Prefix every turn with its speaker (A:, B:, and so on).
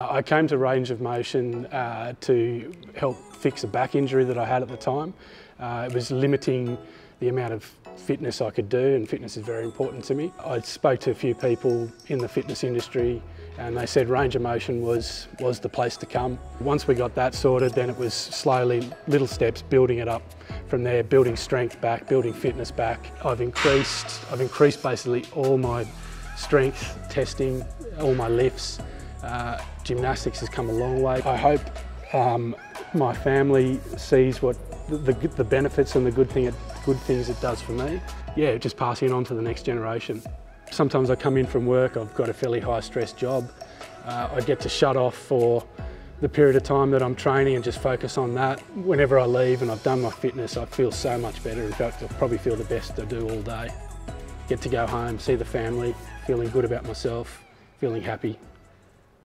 A: I came to Range of Motion uh, to help fix a back injury that I had at the time. Uh, it was limiting the amount of fitness I could do and fitness is very important to me. I spoke to a few people in the fitness industry and they said Range of Motion was, was the place to come. Once we got that sorted then it was slowly, little steps, building it up from there, building strength back, building fitness back. I've increased, I've increased basically all my strength testing, all my lifts, uh, gymnastics has come a long way. I hope um, my family sees what the, the, the, benefits and the good, thing it, good things it does for me. Yeah, just passing it on to the next generation. Sometimes I come in from work, I've got a fairly high stress job. Uh, I get to shut off for the period of time that I'm training and just focus on that. Whenever I leave and I've done my fitness, I feel so much better. In fact, I probably feel the best I do all day. Get to go home, see the family, feeling good about myself, feeling happy.